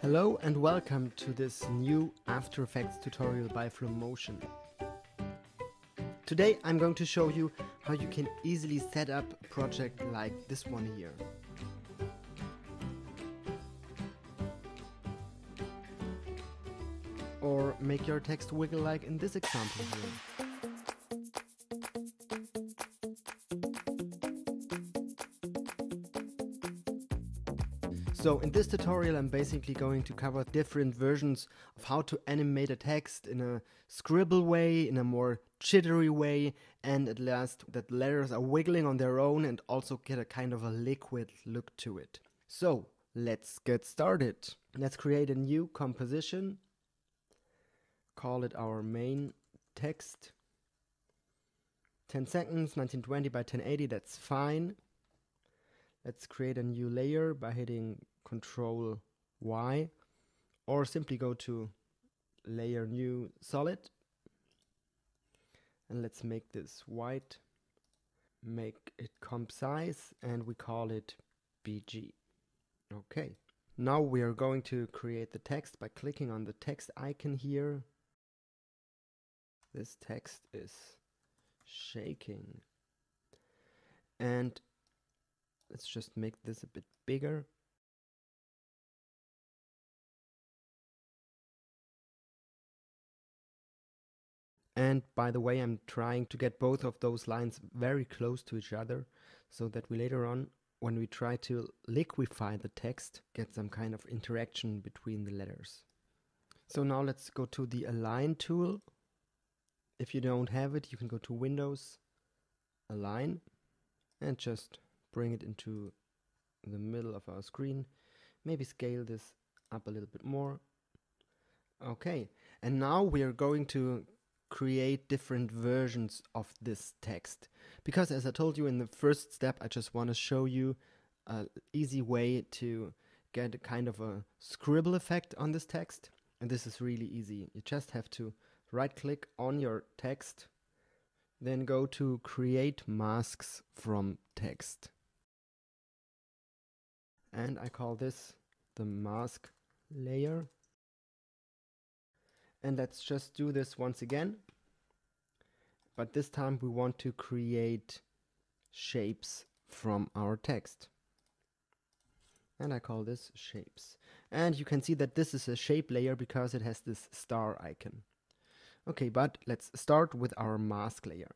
Hello and welcome to this new After Effects tutorial by Flomotion. Today I'm going to show you how you can easily set up a project like this one here. Or make your text wiggle like in this example here. So in this tutorial I'm basically going to cover different versions of how to animate a text in a scribble way, in a more jittery way, and at last that letters are wiggling on their own and also get a kind of a liquid look to it. So let's get started. Let's create a new composition, call it our main text. 10 seconds, 1920 by 1080, that's fine. Let's create a new layer by hitting Control Y or simply go to layer new solid. And let's make this white. Make it comp size and we call it BG okay. Now we are going to create the text by clicking on the text icon here. This text is shaking. And Let's just make this a bit bigger. And by the way, I'm trying to get both of those lines very close to each other so that we later on, when we try to liquefy the text, get some kind of interaction between the letters. So now let's go to the Align tool. If you don't have it, you can go to Windows, Align, and just bring it into the middle of our screen. Maybe scale this up a little bit more. Okay, and now we are going to create different versions of this text. Because as I told you in the first step, I just want to show you an easy way to get a kind of a scribble effect on this text. And this is really easy. You just have to right click on your text, then go to create masks from text and I call this the mask layer. And let's just do this once again. But this time we want to create shapes from our text. And I call this shapes. And you can see that this is a shape layer because it has this star icon. Okay but let's start with our mask layer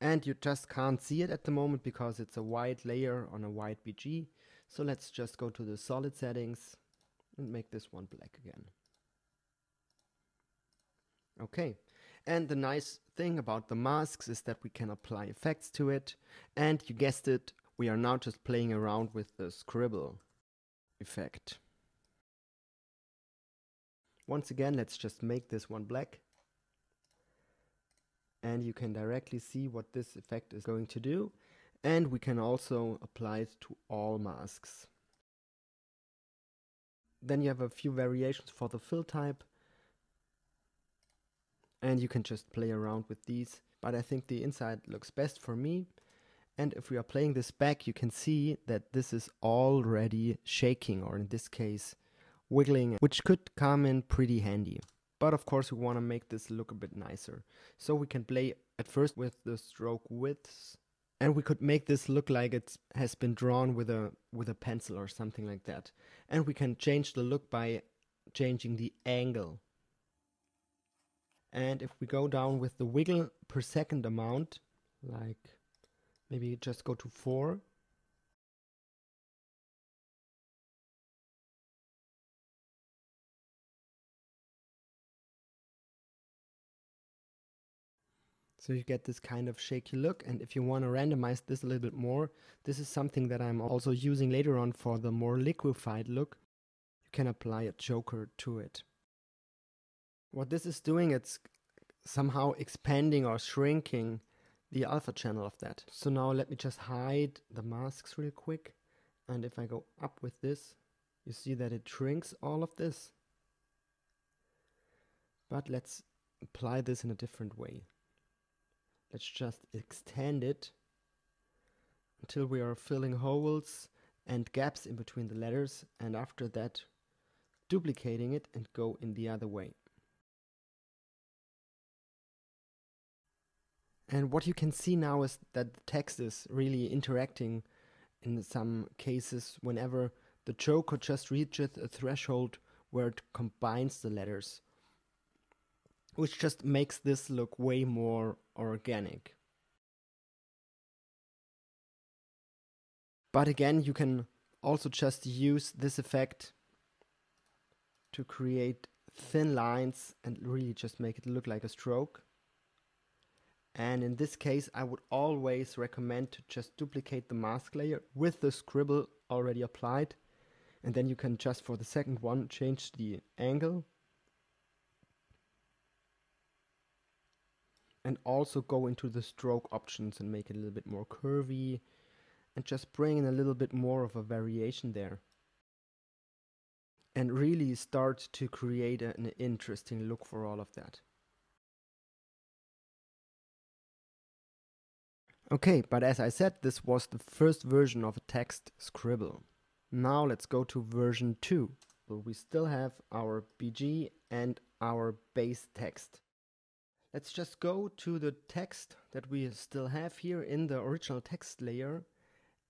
and you just can't see it at the moment because it's a white layer on a white BG. So let's just go to the solid settings and make this one black again. Okay, and the nice thing about the masks is that we can apply effects to it, and you guessed it, we are now just playing around with the scribble effect. Once again, let's just make this one black and you can directly see what this effect is going to do and we can also apply it to all masks. Then you have a few variations for the fill type and you can just play around with these but I think the inside looks best for me and if we are playing this back you can see that this is already shaking or in this case wiggling which could come in pretty handy. But of course we want to make this look a bit nicer. So we can play at first with the stroke widths and we could make this look like it has been drawn with a with a pencil or something like that. And we can change the look by changing the angle. And if we go down with the wiggle per second amount, like maybe just go to 4, So you get this kind of shaky look. And if you want to randomize this a little bit more, this is something that I'm also using later on for the more liquefied look. You can apply a choker to it. What this is doing, it's somehow expanding or shrinking the alpha channel of that. So now let me just hide the masks real quick. And if I go up with this, you see that it shrinks all of this. But let's apply this in a different way. Let's just extend it until we are filling holes and gaps in between the letters and after that duplicating it and go in the other way. And what you can see now is that the text is really interacting in some cases whenever the choker just reaches a threshold where it combines the letters, which just makes this look way more organic. But again, you can also just use this effect to create thin lines and really just make it look like a stroke. And in this case, I would always recommend to just duplicate the mask layer with the scribble already applied. And then you can just for the second one change the angle. And also go into the stroke options and make it a little bit more curvy and just bring in a little bit more of a variation there. And really start to create an interesting look for all of that. Okay, but as I said, this was the first version of a text scribble. Now let's go to version 2, where we still have our BG and our base text. Let's just go to the text that we still have here in the original text layer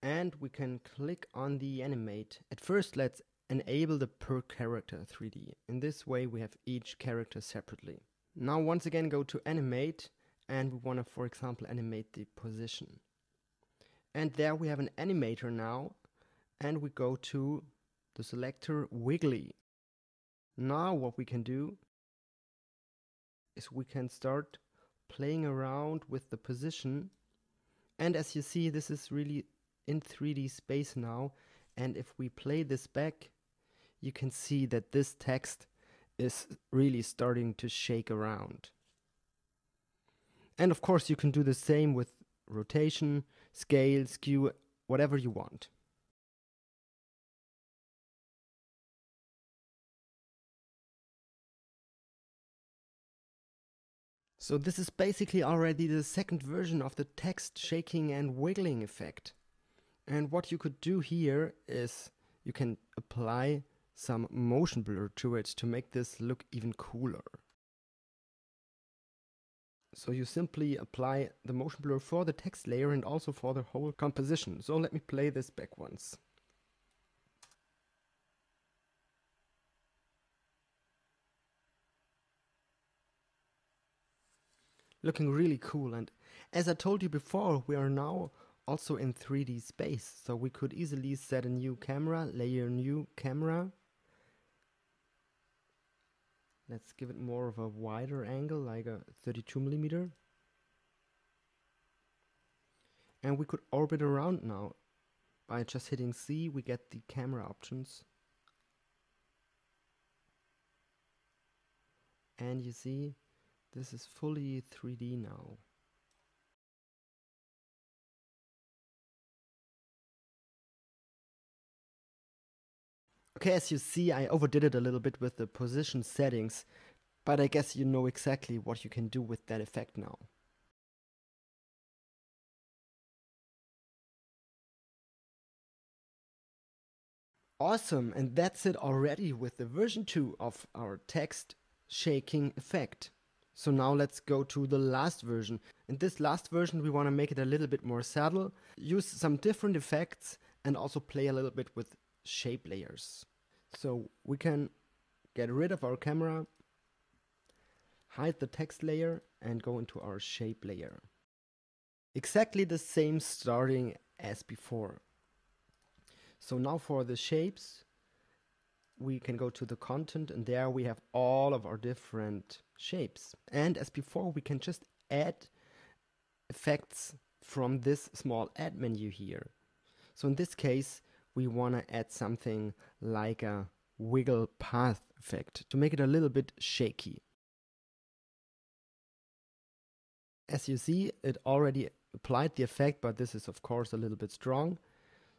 and we can click on the animate. At first let's enable the per character 3D. In this way we have each character separately. Now once again go to animate and we want to for example animate the position and there we have an animator now and we go to the selector wiggly now what we can do is we can start playing around with the position. And as you see this is really in 3D space now. And if we play this back you can see that this text is really starting to shake around. And of course, you can do the same with rotation, scale, skew, whatever you want. So this is basically already the second version of the text shaking and wiggling effect. And what you could do here is you can apply some motion blur to it to make this look even cooler. So you simply apply the motion blur for the text layer and also for the whole composition. So let me play this back once. Looking really cool and as I told you before, we are now also in 3D space. So we could easily set a new camera, layer a new camera Let's give it more of a wider angle, like a 32 millimeter. And we could orbit around now. By just hitting C, we get the camera options. And you see, this is fully 3D now. Okay, as you see, I overdid it a little bit with the position settings, but I guess you know exactly what you can do with that effect now. Awesome, and that's it already with the version 2 of our text shaking effect. So now let's go to the last version. In this last version we want to make it a little bit more subtle, use some different effects and also play a little bit with shape layers. So we can get rid of our camera, hide the text layer and go into our shape layer. Exactly the same starting as before. So now for the shapes, we can go to the content and there we have all of our different shapes. And as before, we can just add effects from this small add menu here. So in this case, we want to add something like a wiggle path effect to make it a little bit shaky. As you see, it already applied the effect, but this is of course a little bit strong.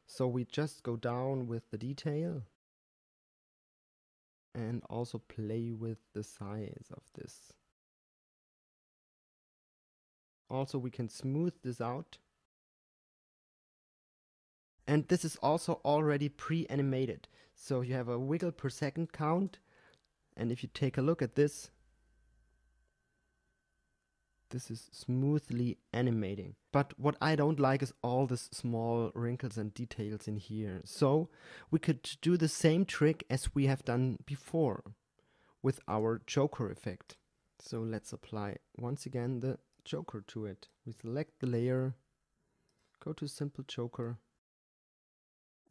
So we just go down with the detail and also play with the size of this. Also we can smooth this out And this is also already pre-animated. So you have a wiggle per second count. And if you take a look at this, this is smoothly animating. But what I don't like is all these small wrinkles and details in here. So we could do the same trick as we have done before with our Choker effect. So let's apply once again the Choker to it. We select the layer, go to Simple Choker,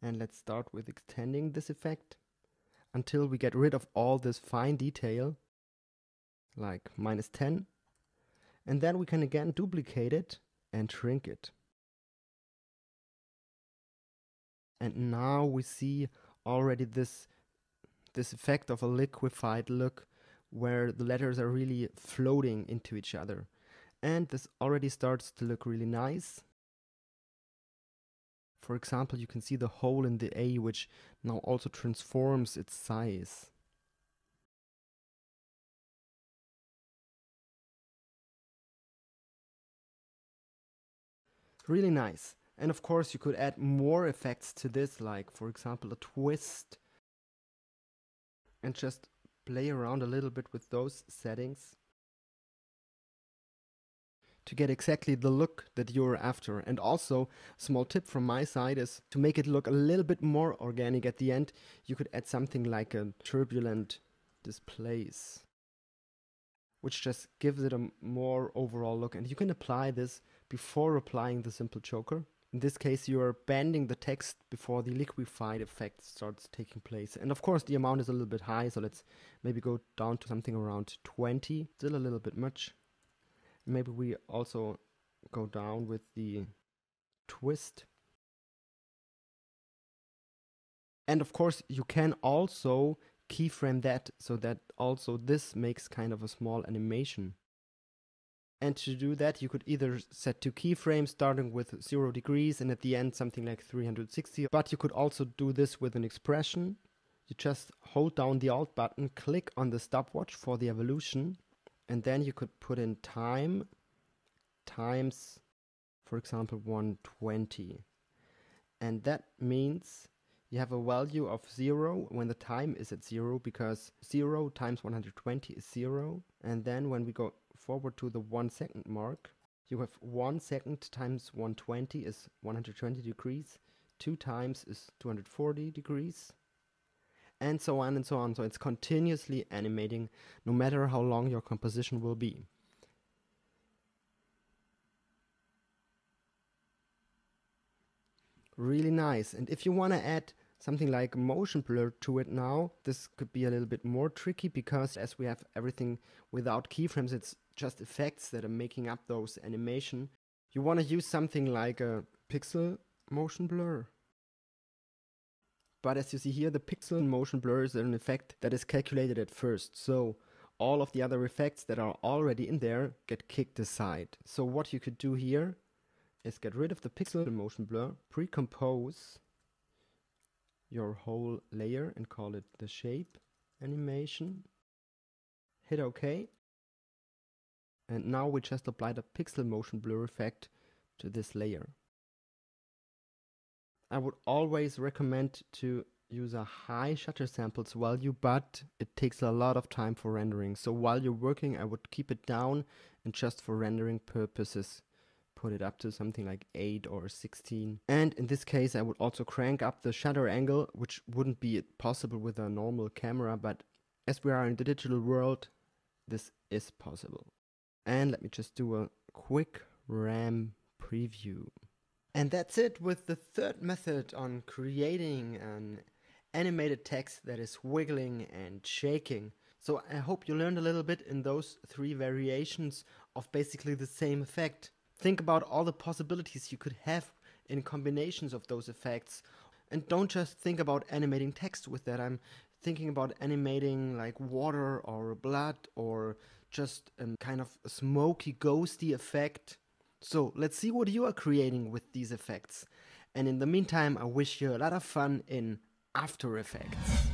and let's start with extending this effect until we get rid of all this fine detail, like minus 10 and then we can again duplicate it and shrink it. And now we see already this this effect of a liquefied look where the letters are really floating into each other. And this already starts to look really nice. For example, you can see the hole in the A which now also transforms its size. Really nice. And of course you could add more effects to this, like for example a twist. And just play around a little bit with those settings to get exactly the look that you're after. And also, small tip from my side is to make it look a little bit more organic at the end, you could add something like a turbulent displace, which just gives it a more overall look. And you can apply this before applying the simple choker. In this case, you are bending the text before the liquefied effect starts taking place. And of course, the amount is a little bit high, so let's maybe go down to something around 20. Still a little bit much. Maybe we also go down with the twist. And of course, you can also keyframe that so that also this makes kind of a small animation. And to do that, you could either set two keyframes starting with 0 degrees and at the end something like 360. But you could also do this with an expression. You just hold down the Alt button, click on the stopwatch for the evolution, and then you could put in time times, for example, 120. And that means you have a value of 0 when the time is at 0 because 0 times 120 is 0. And then when we go forward to the one second mark, you have one second times 120 is 120 degrees, two times is 240 degrees, and so on and so on. So it's continuously animating no matter how long your composition will be. Really nice. And if you want to add something like motion blur to it now, this could be a little bit more tricky because as we have everything without keyframes, it's just effects that are making up those animation. You want to use something like a pixel motion blur. But as you see here, the pixel motion blur is an effect that is calculated at first. So all of the other effects that are already in there get kicked aside. So what you could do here is get rid of the pixel motion blur, pre-compose your whole layer and call it the shape animation. Hit OK. And now we just apply the pixel motion blur effect to this layer. I would always recommend to use a high shutter samples value, but it takes a lot of time for rendering. So while you're working, I would keep it down and just for rendering purposes, put it up to something like 8 or 16. And in this case, I would also crank up the shutter angle, which wouldn't be possible with a normal camera, but as we are in the digital world, this is possible. And let me just do a quick RAM preview. And that's it with the third method on creating an animated text that is wiggling and shaking. So I hope you learned a little bit in those three variations of basically the same effect. Think about all the possibilities you could have in combinations of those effects. And don't just think about animating text with that. I'm thinking about animating like water or blood or just a kind of smoky, ghosty effect. So let's see what you are creating with these effects. And in the meantime, I wish you a lot of fun in After Effects.